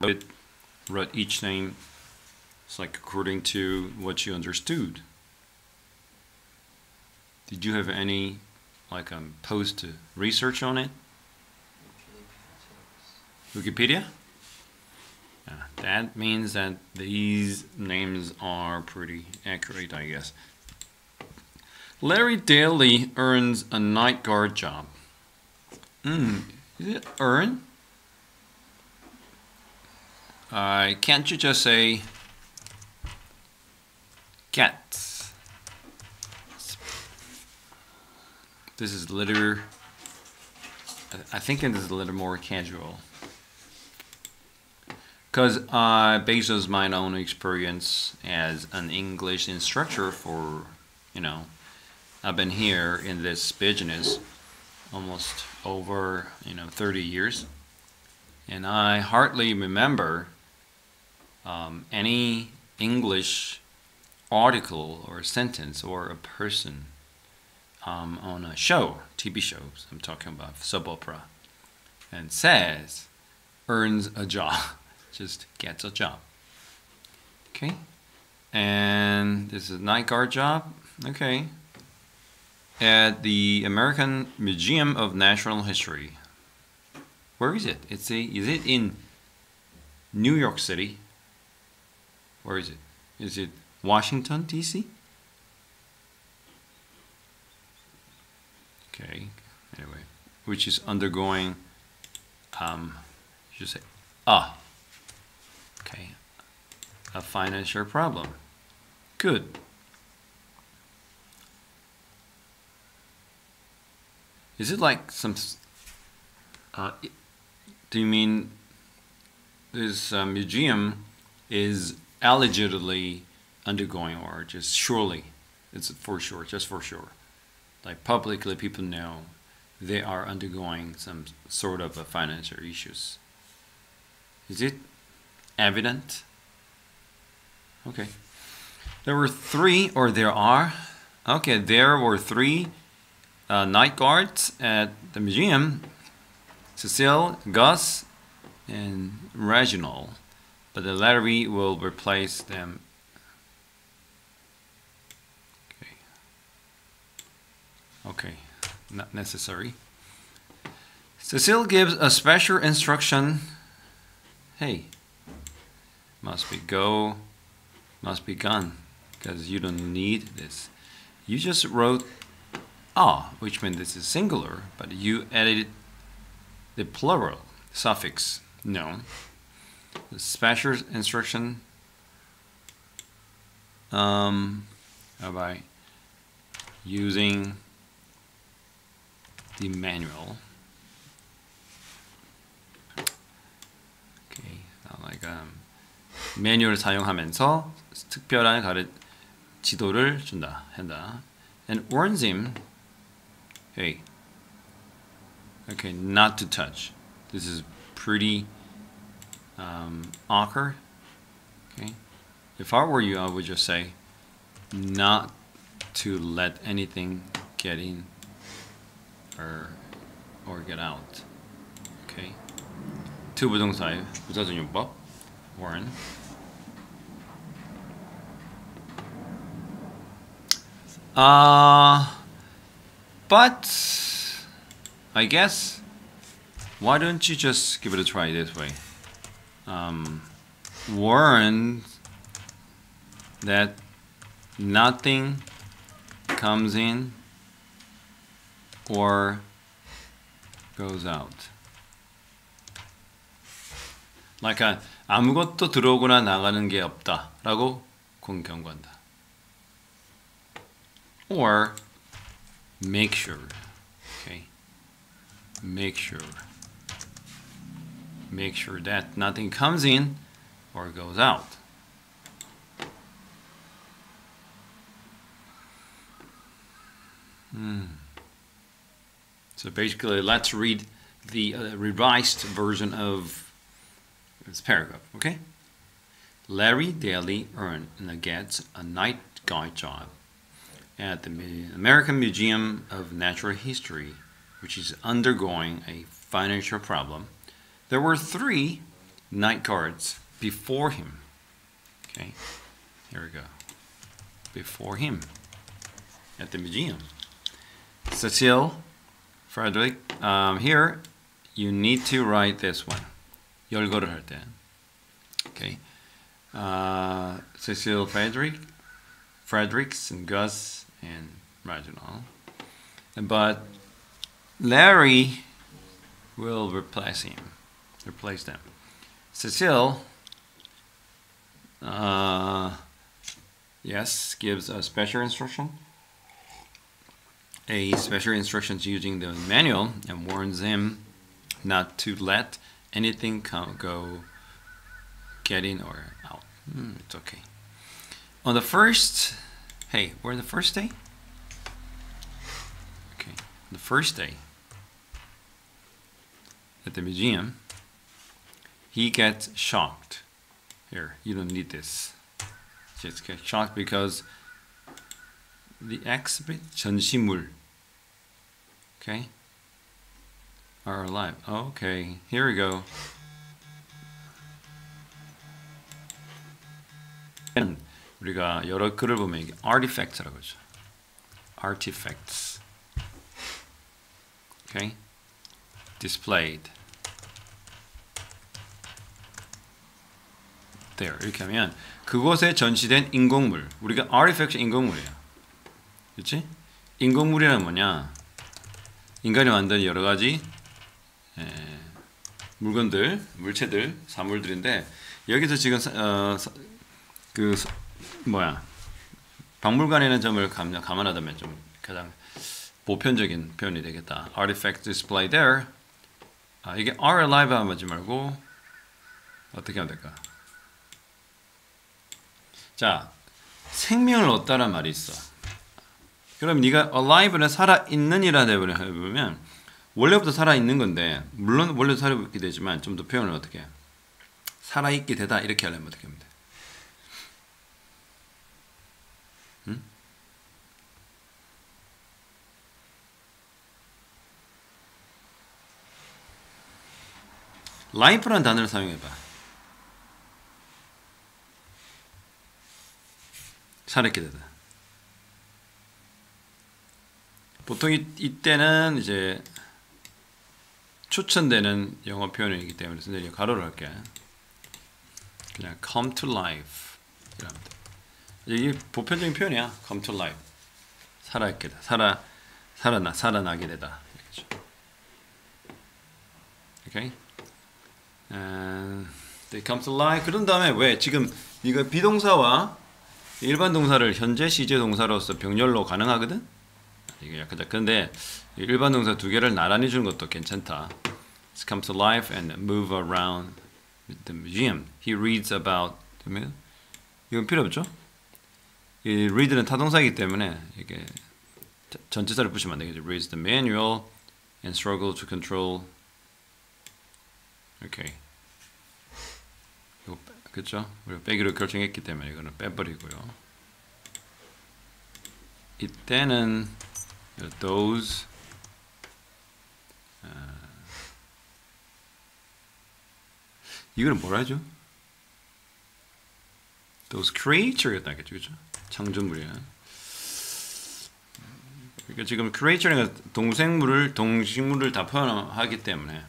wrote, wrote each name it's like according to what you understood. Did you have any like um, post research on it? Wikipedia? Yeah, that means that these names are pretty accurate, I guess. Larry Daly earns a night guard job. Hmm, is it earn? Uh, can't you just say get? This is a little, I think it is a little more casual. Because uh, based on my own experience as an English instructor for, you know, I've been here in this business almost over, you know, 30 years. And I hardly remember um, any English article or sentence or a person um, on a show, TV shows, I'm talking about soap opera, and says, earns a job. just gets a job. Okay, and this is a night guard job. Okay, at the American Museum of Natural History. Where is it? It's a. Is it in New York City? Where is it? Is it Washington D.C.? Okay. Anyway, which is undergoing. Um, you say ah Okay, a financial problem. Good. Is it like some? Uh, do you mean this uh, museum is allegedly undergoing, or just surely? It's for sure, just for sure. Like publicly, people know they are undergoing some sort of financial issues. Is it evident? Okay. There were three, or there are, okay, there were three uh, night guards at the museum Cecile, Gus, and Reginald. But the Larry will replace them. Okay. Okay, not necessary. Cecile gives a special instruction. Hey, must be go, must be gone, because you don't need this. You just wrote ah, which means this is singular, but you added the plural suffix no The special instruction um, by using the manual. Okay, like um, 매뉴얼을 사용하면서 특별한 가르 지도를 준다 한다. And warns him, hey, okay, not to touch. This is pretty um, awkward. Okay, if I were you, I would just say, not to let anything get in or or get out. Okay. 투부동사의 부사전용법 warn. Uh, but I guess why don't you just give it a try this way? Um, warn that nothing comes in or goes out. A, 아무것도 들어오거나 나가는 게 없다 라고 공경한다. or make sure. Okay, make sure. Make sure that nothing comes in or goes out. Hmm. So basically, let's read the uh, revised version of this paragraph, okay? Larry Daly earned and gets a night guard job at the American Museum of Natural History, which is undergoing a financial problem. There were three night guards before him. Okay, here we go. Before him at the museum. Cecile, Frederick, um, here you need to write this one. You'll go to her then. Okay. Uh, Cecile, Frederick, Fredericks, and Gus, and Reginald. But Larry will replace him replace them. Cecile, uh, yes, gives a special instruction, a special instructions using the manual and warns him not to let anything come, go, get in or out. Hmm, it's okay. On the first, hey, we're the first day? Okay, the first day at the museum, he gets shocked. Here, you don't need this. Just get shocked because the exhibit 전시물, okay, are alive. Okay, here we go. 우리가 여러 글을 보면 이게 artifacts라고 하죠. artifacts. Okay? displayed. There 이렇게 하면 그곳에 전시된 인공물 우리가 artifact 인공물이에요. 그렇지? 인공물이란 뭐냐? 인간이 만든 여러 가지 에, 물건들, 물체들, 사물들인데 여기서 지금 어, 그 뭐야 박물관이라는 점을 감, 감안하다면 좀 가장 보편적인 표현이 되겠다. Artifact display there. 아, 이게 are alive 하지 말고 어떻게 하면 될까? 자, 생명을 얻다란 말이 있어. 그럼 네가 alive는 살아 있는이라 해보면 원래부터 살아 있는 건데 물론 원래도 살아 있게 되지만 좀 더 표현을 어떻게 해? 살아 있게 되다 이렇게 하려면 어떻게? 응? life라는 단어를 사용해봐. 살아있게 되다. 보통 이, 이때는 이제 추천되는 영어 표현이기 때문에 선생님이 가로를 할게. 그냥 come to life 이랍니다. 이게 보편적인 표현이야. come to life. 살아있게 되다. 살아 살아나 살아나게 되다. 이렇게 오케이. And they come to life. 그런 다음에 왜 지금 이거 비동사와 일반 동사를 현재 시제 동사로서 병렬로 가능하거든? 이게 약간 근데 일반 동사 두 개를 나란히 주는 것도 괜찮다. It's come to life and move around the museum. He reads about 이건 필요 없죠? 이 read는 타동사이기 때문에 이게 전체사를 붙이면 안 되겠죠. Reads the manual and struggle to control. 이거 그렇죠? 우리가 빼기로 결정했기 때문에 이거는 빼버리고요. 이때는 those 어, 이거는 뭐라 하죠? those creature였다 겠죠, 그렇죠? 창조물이야. 그러니까 지금 creature가 동생물을 동식물을 다 표현하기 때문에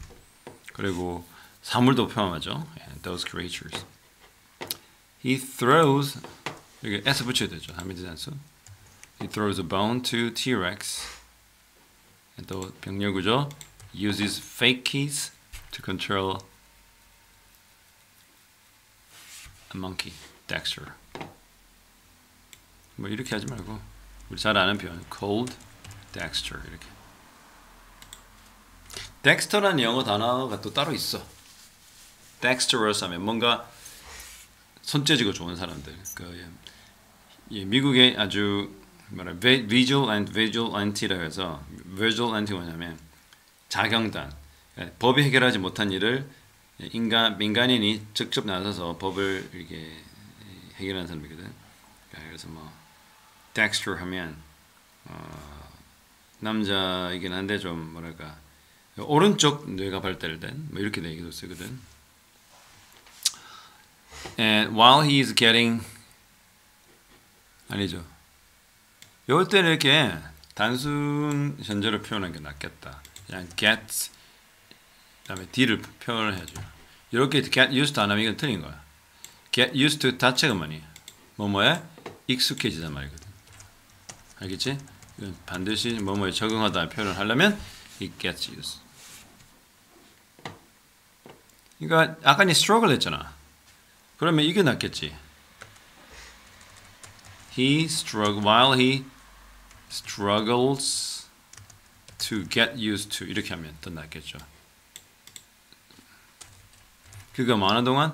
그리고 사물도 포함하죠. those creatures. He throws 여기 s 붙여야 되죠. 한미지단수. He throws a bone to T-Rex. 또 병렬 구조 uses fake keys to control a monkey, Dexter. 뭐 이렇게 하지 말고 우리 잘 아는 표현 cold Dexter 이렇게. 덱스터라는 영어 단어가 또 따로 있어. 덱스터러스 하면 뭔가 손재주가 좋은 사람들. 그 예, 미국의 아주 뭐라 vigilante, vigilante라 해서 vigilante 뭐냐면 자경단 예, 법이 해결하지 못한 일을 인간 민간인이 직접 나서서 법을 이렇게 해결하는 사람이거든. 그래서 뭐 덱스터 하면 어, 남자이긴 한데 좀 뭐랄까 오른쪽 뇌가 발달된 뭐 이렇게 되기도 쓰거든. And while he is getting 아니죠. 요럴 때는 이렇게 단순 현재로 표현하는 게 낫겠다. 그냥 get 그다음에 d를 표현을 해줘요. 이렇게 get used to 안 하면 이건 틀린 거야. get used to 자체가 뭐니? 뭐뭐에 익숙해지단 말이거든. 알겠지? 이건 반드시 뭐뭐에 적응하다 표현을 하려면 it gets used. 그러니까 아까 니 struggle 했잖아. 그러면 이게 낫겠지. He struggle while he struggles to get used to 이렇게 하면 더 낫겠죠. 그가 많은 동안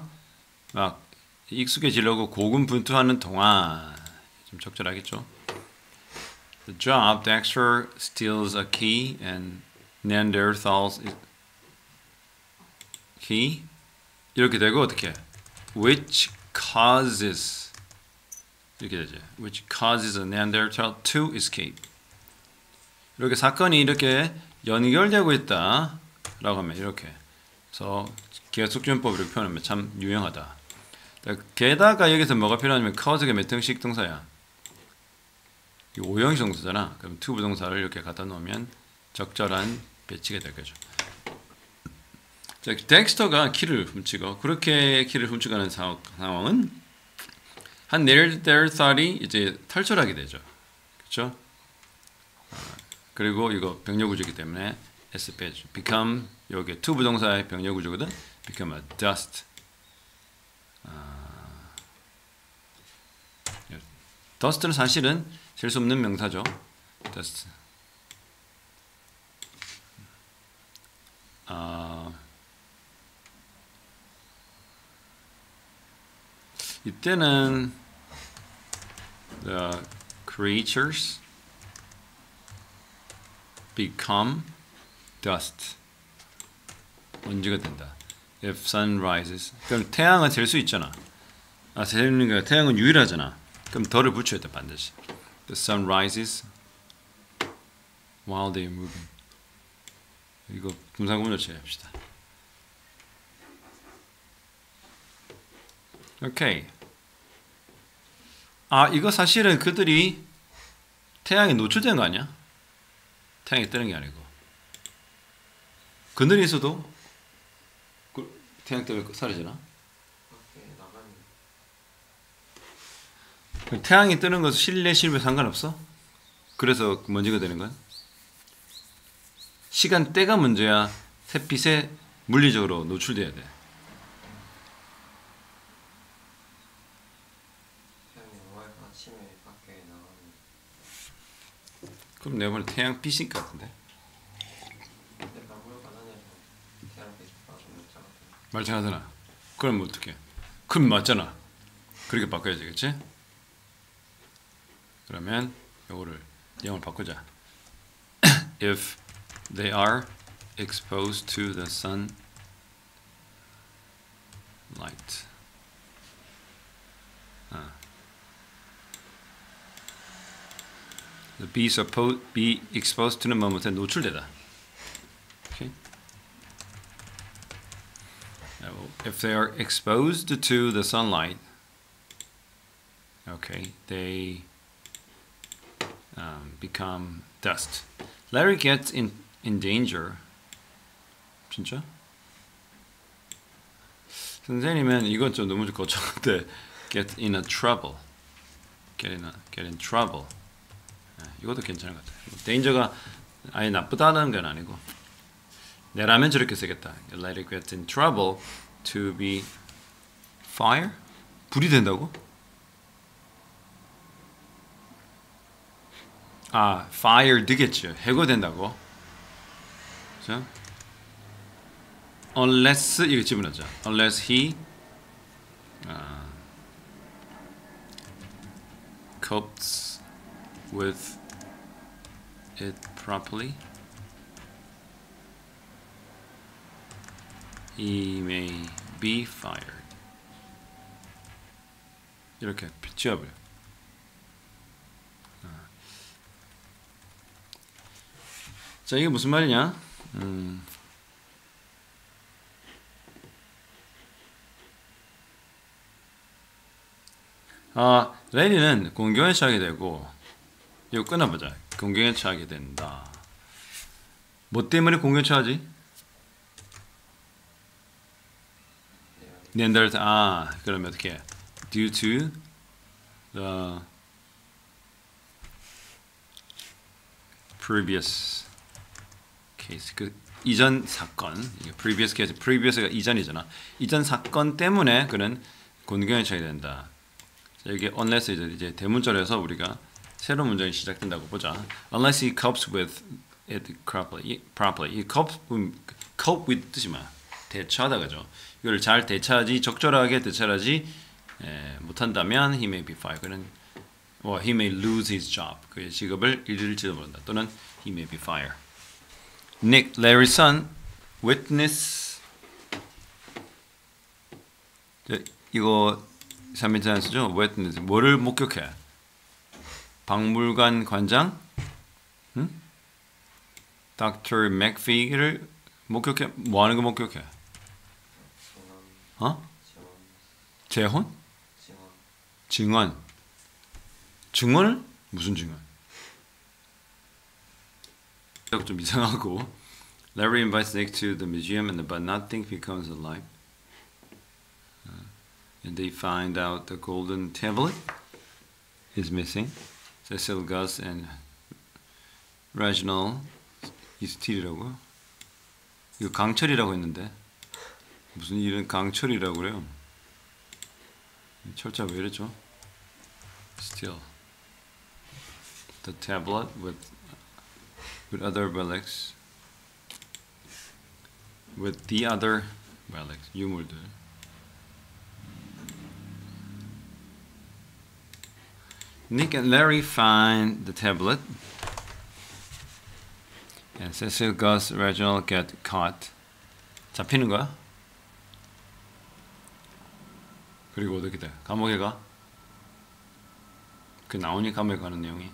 막 익숙해지려고 고군분투하는 동안 좀 적절하겠죠. The job, Dexter steals a key and Neanderthals key 이렇게 되고 어떻게? Which causes 이렇게 되죠. Which causes a Neanderthal to escape. 이렇게 사건이 이렇게 연결되고 있다 라고 하면 이렇게. 그래서 계속준법 이렇게 표현하면 참 유용하다. 게다가 여기서 뭐가 필요하냐면 cause가 몇 형식 동사야. 이 오형식 동사잖아. 그럼 to 부동사를 이렇게 갖다 놓으면 적절한 배치가 될 거죠. 자, 덱스터가 키를 훔치고 그렇게 키를 훔쳐가는 상황은 한 네덜살이 이제 탈출하게 되죠. 그렇죠? 그리고 이거 병력 구조이기 때문에 s 빼죠. become 여기 to 부동사의 병력 구조거든. become a dust. 아, dust는 사실은 셀 수 없는 명사죠. dust. 이때는 the creatures become dust. 먼지가 된다. If sun rises. 그럼 태양은 될 수 있잖아. 아, 재밌는 태양은 유일하잖아. 그럼 덜을 붙여야 돼 반드시. The sun rises while they are moving. 이거 분사 구문으로 제외합시다. 오케이. 아, 이거 사실은 그들이 태양에 노출된 거 아니야? 태양에 뜨는 게 아니고. 그늘에 있어도 그 태양 때문에 사라지나? 태양이 뜨는 것은 실내 실외 상관없어? 그래서 먼지가 되는 거야? 시간대가 문제야. 햇빛에 물리적으로 노출돼야 돼. 그럼 내가 태양 빛인 것 같은데. 말짱하잖아. 그럼 어떻게? 그럼 맞잖아. 그렇게 바꿔야 되겠지? 그러면 요거를 내용을 바꾸자. If they are exposed to the sun light. 아. be supposed be exposed to는 뭐부터 노출되다. Okay. If they are exposed to the sunlight, okay, they um, become dust. Larry gets in in danger. 진짜? 선생님은 이건 좀 너무 거창한데 get in a trouble. get in a, get in trouble. 이것도 괜찮은 것 같아요. 데인저가 아예 나쁘다는 건 아니고 내라면 저렇게 쓰겠다. Let it get in trouble to be fire? 불이 된다고? 아, fire 되겠죠. 해고된다고. 그죠? Unless 이거 집어넣자. Unless he uh, copes with it properly. 이렇게 지어버려. 자, 이게 무슨 말이냐? 음. 아, 레니는 공경에 처하게 되고 이거 끊어보자. 공경에 처하게 된다. 뭐 때문에 공경에 처하지? 네안데르탈 아 그러면 어떻게 해? due to the previous case 그 이전 사건 이게 previous case previous가 이전이잖아 이전 사건 때문에 그는 곤경에 처해 된다 자, 이게 unless 이제, 이제 대문절에서 우리가 새로운 문장이 시작된다고 보자 unless he copes with it properly properly 이 cope, cope with 뜻이 뭐야 대처하다 그죠 이걸 잘 대처하지 적절하게 대처하지 에, 못한다면 he may be fired 그는 뭐 he may lose his job 그의 직업을 잃을지도 모른다 또는 he may be fired Nick, Larry's son, witness. 자, 이거 3인찬스죠? witness. 뭐를 목격해? 박물관 관장? 응? Dr. McPhee를 목격해? 뭐 하는 거 목격해? 어? 재혼? 증언. 증언을? 무슨 증언? 좀 이상하고 Larry invites Nick to the museum and but nothing becomes alive. Uh, and they find out the golden tablet is missing. Cecil Gus and Reginald 이스틸이라고 이거 강철이라고 했는데 무슨 일은 강철이라고 그래요? 철자 왜 이랬죠? Still the tablet with with other relics with the other relics 유물들 Nick and Larry find the tablet and Cecil, Gus, Reginald get caught 잡히는 거야? 그리고 어떻게 돼? 감옥에 가? 그 나오니 감옥에 가는 내용이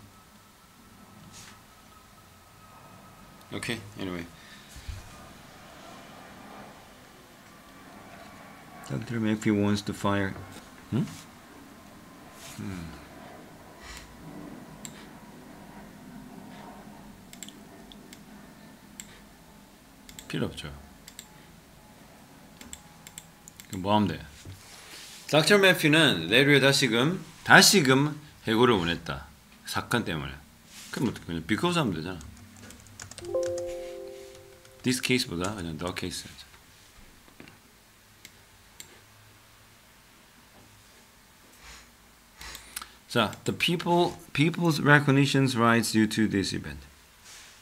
Okay, anyway. Dr. Murphy wants to fire. Hmm? Hmm. 필요 없죠. 뭐 하면 돼? 닥터 매피는 레리에 다시금 다시금 해고를 원했다. 사건 때문에. 그럼 어떻게 그냥 because 하면 되잖아. this case보다 그냥 the case 하자. 자, the people people's recognitions rise due to this event.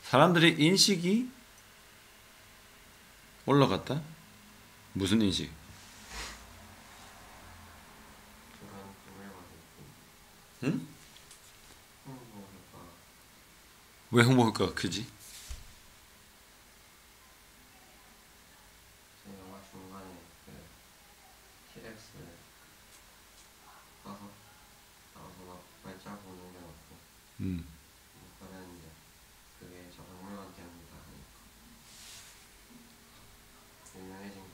사람들의 인식이 올라갔다. 무슨 인식? 응? 왜 효과가 크지? 음. 그게 저 박물관 때문이다 하니까 유명해진 거.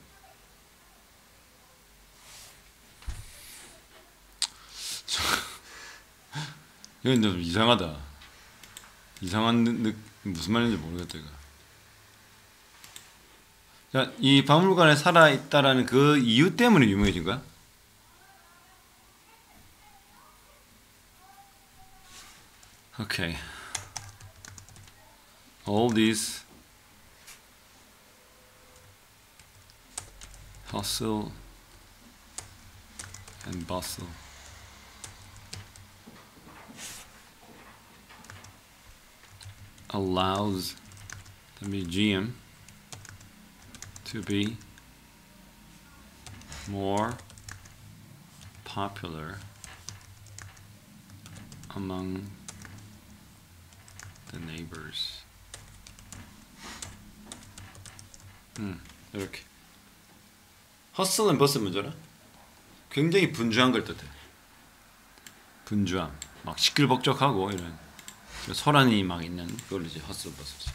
이건 좀 이상하다. 이상한 느, 느, 무슨 말인지 모르겠다 이거. 자, 이 박물관에 살아 있다라는 그 이유 때문에 유명해진 거야? Okay. All these hustle and bustle. Allows the museum to be more popular among the neighbors. 음, 이렇게. hustle and bustle 뭔지 알아? 굉장히 분주한 걸 뜻해. 분주함. 막 시끌벅적하고 이런 소란이 막 있는 그걸 이제 허슬 버스지.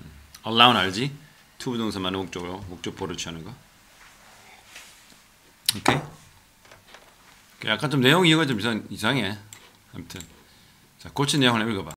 음. allow는 알지? to부정사만을 목적으로 목적보어를 취하는 거. 오케이? 약간 좀 내용 이해가 좀 이상, 이상해. 아무튼 자 고친 내용 하나 읽어봐.